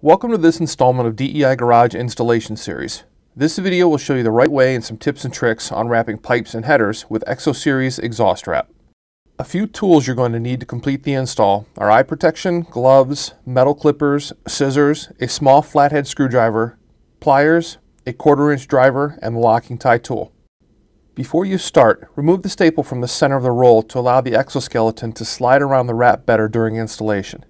Welcome to this installment of DEI Garage Installation Series. This video will show you the right way and some tips and tricks on wrapping pipes and headers with Exo Series exhaust wrap. A few tools you're going to need to complete the install are eye protection, gloves, metal clippers, scissors, a small flathead screwdriver, pliers, a quarter inch driver, and the locking tie tool. Before you start, remove the staple from the center of the roll to allow the exoskeleton to slide around the wrap better during installation.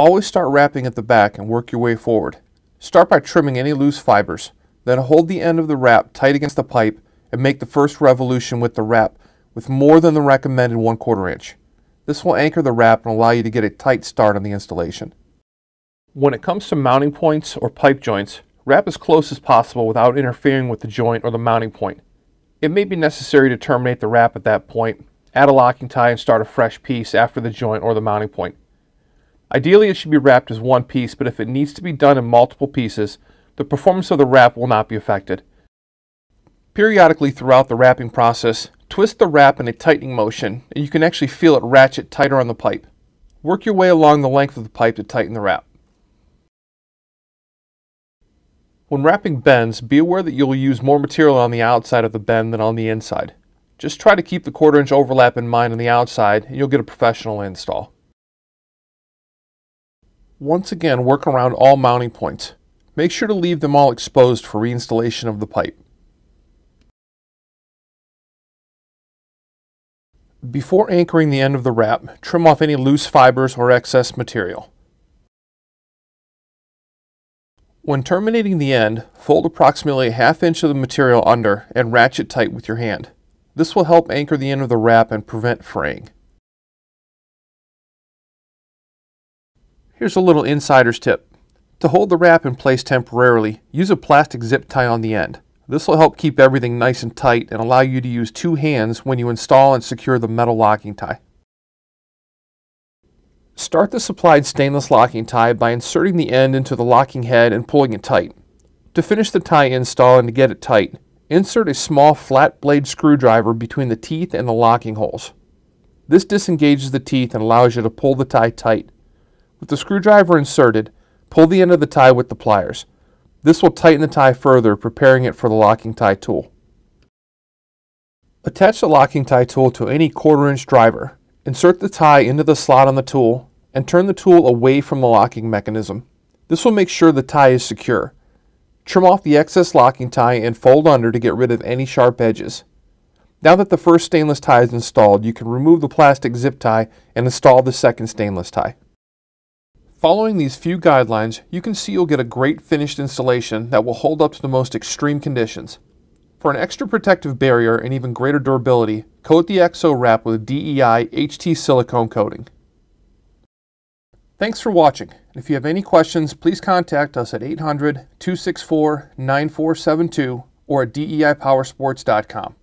Always start wrapping at the back and work your way forward. Start by trimming any loose fibers. Then hold the end of the wrap tight against the pipe and make the first revolution with the wrap with more than the recommended 1 quarter inch. This will anchor the wrap and allow you to get a tight start on the installation. When it comes to mounting points or pipe joints, wrap as close as possible without interfering with the joint or the mounting point. It may be necessary to terminate the wrap at that point, add a locking tie and start a fresh piece after the joint or the mounting point. Ideally, it should be wrapped as one piece, but if it needs to be done in multiple pieces, the performance of the wrap will not be affected. Periodically throughout the wrapping process, twist the wrap in a tightening motion, and you can actually feel it ratchet tighter on the pipe. Work your way along the length of the pipe to tighten the wrap. When wrapping bends, be aware that you'll use more material on the outside of the bend than on the inside. Just try to keep the quarter inch overlap in mind on the outside, and you'll get a professional install. Once again, work around all mounting points. Make sure to leave them all exposed for reinstallation of the pipe. Before anchoring the end of the wrap, trim off any loose fibers or excess material. When terminating the end, fold approximately a half inch of the material under and ratchet tight with your hand. This will help anchor the end of the wrap and prevent fraying. Here's a little insider's tip. To hold the wrap in place temporarily, use a plastic zip tie on the end. This will help keep everything nice and tight and allow you to use two hands when you install and secure the metal locking tie. Start the supplied stainless locking tie by inserting the end into the locking head and pulling it tight. To finish the tie install and to get it tight, insert a small flat blade screwdriver between the teeth and the locking holes. This disengages the teeth and allows you to pull the tie tight. With the screwdriver inserted, pull the end of the tie with the pliers. This will tighten the tie further, preparing it for the locking tie tool. Attach the locking tie tool to any quarter inch driver. Insert the tie into the slot on the tool and turn the tool away from the locking mechanism. This will make sure the tie is secure. Trim off the excess locking tie and fold under to get rid of any sharp edges. Now that the first stainless tie is installed, you can remove the plastic zip tie and install the second stainless tie. Following these few guidelines, you can see you'll get a great finished installation that will hold up to the most extreme conditions. For an extra protective barrier and even greater durability, coat the EXO wrap with DEI HT silicone coating. Thanks for watching. If you have any questions, please contact us at 800 264 9472 or at DEIPowersports.com.